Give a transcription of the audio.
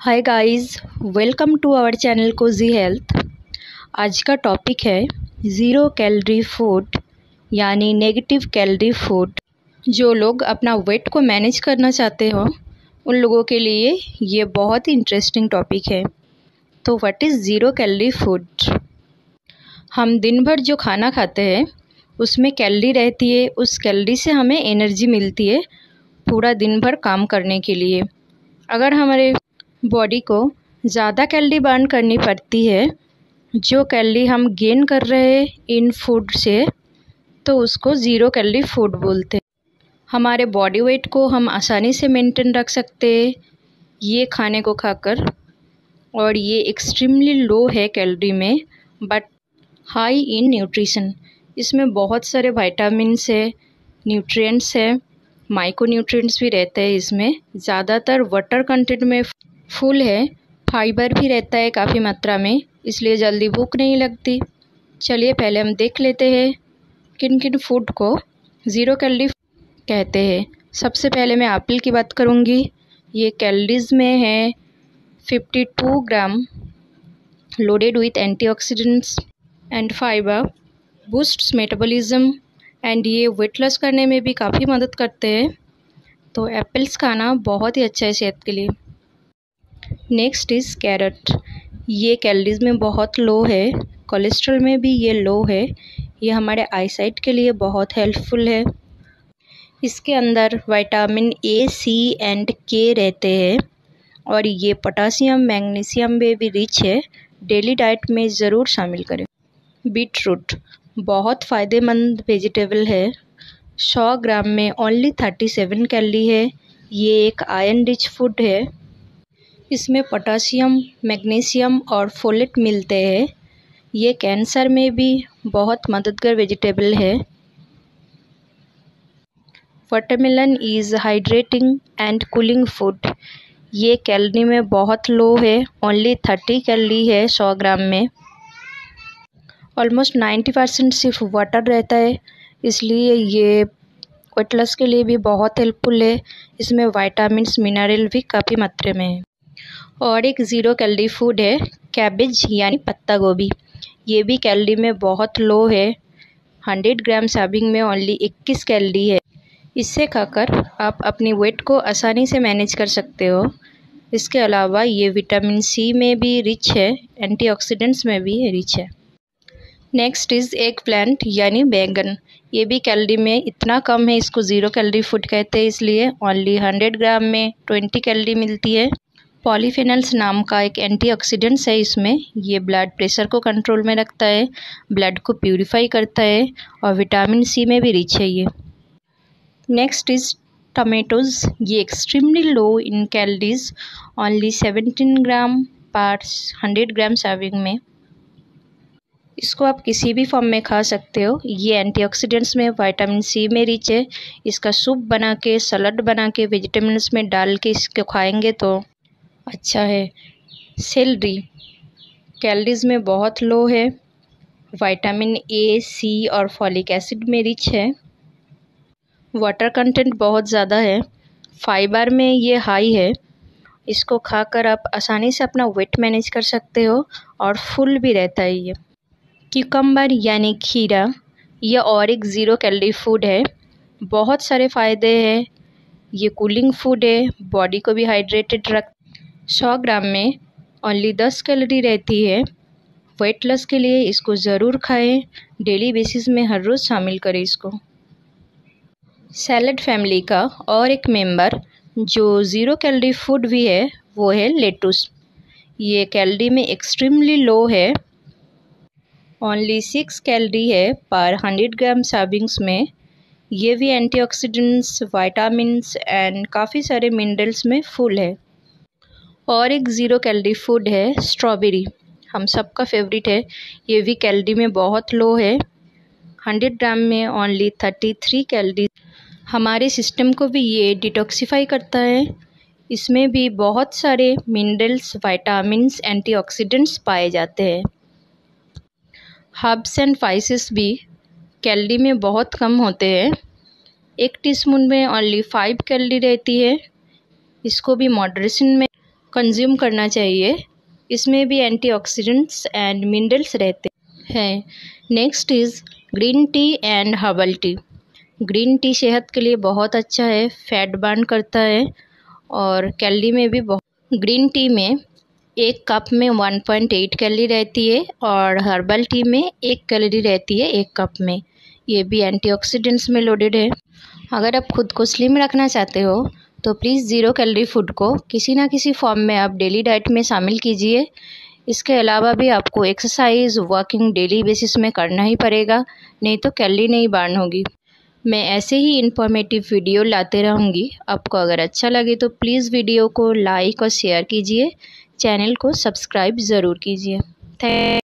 Hi guys welcome to our channel cozy health आज का topic है ज़ीरो कैलोरी फ़ूड यानी नेगेटिव कैलोरी फ़ूड जो लोग अपना वेट को मैनेज करना चाहते हो, उन लोगों के लिए ये बहुत ही इंटरेस्टिंग टॉपिक है. तो what is zero calorie food हम दिन भर जो खाना खाते हैं, उसमें कैलोरी रहती है, उस कैलोरी से हमें एनर्जी मिलती है पूरा दिन भर काम करने के लिए. अगर हमारे बॉडी को ज़्यादा कैलरी बर्न करनी पड़ती है। जो कैलरी हम गेन कर रहे हैं इन फ़ूड से तो उसको ज़ीरो कैलरी फ़ूड बोलते हैं। हमारे बॉडी वेट को हम आसानी से मेंटेन रख सकते हैं। ये खाने को खाकर, और ये एक्सट्रीमली लो है कैलोरी में बट हाई इन न्यूट्रिशन इसमें बहुत सारे वाइटामस है न्यूट्रिएंट्स है माइक्रो न्यूट्रिएंट्स भी रहते हैं इसमें। ज़्यादातर वाटर कंटेंट में फुल है। फाइबर भी रहता है काफ़ी मात्रा में, इसलिए जल्दी भूख नहीं लगती। चलिए पहले हम देख लेते हैं किन किन फ़ूड को ज़ीरो कैलरी कहते हैं। सबसे पहले मैं एप्पल की बात करूँगी। ये कैलरीज में है। Fifty two gram loaded with antioxidants and fibre boosts metabolism and ये वेट लॉस करने में भी काफ़ी मदद करते हैं। तो एप्पल्स खाना बहुत ही अच्छा है सेहत के लिए। नेक्स्ट इज़ कैरेट ये कैलरीज में बहुत लो है. कोलेस्ट्रॉल में भी ये लो है. ये हमारे आईसाइट के लिए बहुत हेल्पफुल है. इसके अंदर विटामिन ए सी एंड के रहते हैं. और ये पोटासियम मैग्नीशियम में भी रिच है. डेली डाइट में ज़रूर शामिल करें. बीट रूट बहुत फ़ायदेमंद वेजिटेबल है. सौ ग्राम में ओनली थर्टी सेवन कैलोरी है. ये एक आयरन रिच फ़ूड है. इसमें पोटासियम मैग्नीशियम और फोलेट मिलते हैं। ये कैंसर में भी बहुत मददगार वेजिटेबल है। Watermelon is hydrating and cooling food ये कैलोरी में बहुत लो है ओनली थर्टी कैलोरी है, सौ ग्राम में। ऑलमोस्ट नाइन्टी परसेंट सिर्फ़ वाटर रहता है, इसलिए ये वेट लॉस के लिए भी बहुत हेल्पफुल है। इसमें वाइटामिन मिनरल भी काफ़ी मात्रा में है। और एक ज़ीरो कैलरी फ़ूड है कैबेज यानी पत्ता गोभी। ये भी कैलरी में बहुत लो है। हंड्रेड ग्राम सर्विंग में ओनली इक्कीस कैलरी है। इससे खाकर आप अपनी वेट को आसानी से मैनेज कर सकते हो। इसके अलावा ये विटामिन सी में भी रिच है एंटीऑक्सीडेंट्स में भी रिच है। नेक्स्ट इज़ एग प्लांट यानी बैंगन। ये भी कैलोरी में इतना कम है, इसको ज़ीरो कैलोरी फ़ूड कहते हैं, इसलिए ओनली हंड्रेड ग्राम में ट्वेंटी कैलोरी मिलती है। पॉलीफेनल्स नाम का एक एंटीऑक्सीडेंट्स है इसमें। ये ब्लड प्रेशर को कंट्रोल में रखता है ब्लड को प्यूरिफाई करता है और विटामिन सी में भी रिच है ये। नेक्स्ट इज़ टमेटोज़ ये extremely low in calories only seventeen gram per hundred gram serving में। इसको आप किसी भी फॉर्म में खा सकते हो। ये एंटीऑक्सीडेंट्स में विटामिन सी में रिच है। इसका सूप बना के सलाद बना के वेजिटेबल्स में डाल के इसको खाएँगे तो अच्छा है। सेलरी कैलरीज़ में बहुत लो है। विटामिन ए, सी और फॉलिक एसिड में रिच है। वाटर कंटेंट बहुत ज़्यादा है। फाइबर में ये हाई है। इसको खाकर आप आसानी से अपना वेट मैनेज कर सकते हो और फुल भी रहता है ये। क्यूकम्बर यानी खीरा यह और एक ज़ीरो कैलोरी फ़ूड है। बहुत सारे फ़ायदे हैं। ये कूलिंग फ़ूड है। बॉडी को भी हाइड्रेटेड रख सौ ग्राम में ओनली दस कैलोरी रहती है। वेट लॉस के लिए इसको ज़रूर खाएँ। डेली बेसिस में हर रोज़ शामिल करें इसको। सैलड फैमिली का और एक मेंबर जो ज़ीरो कैलोरी फ़ूड भी है, वो है लेटूस ये कैलोरी में एक्सट्रीमली लो है। ओनली सिक्स कैलोरी है पर हंड्रेड ग्राम सर्विंग्स में। ये भी एंटीऑक्सीडेंट्स विटामिन्स एंड काफ़ी सारे मिनरल्स में फुल है। और एक ज़ीरो कैलरी फ़ूड है स्ट्रॉबेरी हम सबका फेवरेट है। ये भी कैलरी में बहुत लो है। हंड्रेड ग्राम में ओनली थर्टी थ्री कैलरी हमारे सिस्टम को भी ये डिटॉक्सीफाई करता है। इसमें भी बहुत सारे मिनरल्स वाइटामस एंटीऑक्सीडेंट्स पाए जाते हैं। हर्ब्स एंड स्पाइसेस भी कैलरी में बहुत कम होते हैं। एक टीस्पून में ओनली फाइव कैलरी रहती है। इसको भी मॉडरेशन में कंज्यूम करना चाहिए। इसमें भी एंटीऑक्सीडेंट्स एंड मिनरल्स रहते हैं। Next is green tea and herbal tea green tea सेहत के लिए बहुत अच्छा है फैट बर्न करता है और कैलरी में भी बहुत ग्रीन टी में एक कप में वन पॉइंट एट कैलोरी रहती है और हर्बल टी में एक कैलोरी रहती है एक कप में। ये भी एंटीऑक्सीडेंट्स में लोडेड है। अगर आप खुद को स्लिम रखना चाहते हो तो प्लीज़ ज़ीरो कैलोरी फ़ूड को किसी ना किसी फॉर्म में आप डेली डाइट में शामिल कीजिए। इसके अलावा भी आपको एक्सरसाइज वॉकिंग डेली बेसिस में करना ही पड़ेगा, नहीं तो कैलरी नहीं बर्न होगी। मैं ऐसे ही इन्फॉर्मेटिव वीडियो लाते रहूँगी। आपको अगर अच्छा लगे तो प्लीज़ वीडियो को लाइक और शेयर कीजिए। चैनल को सब्सक्राइब ज़रूर कीजिए। थैंक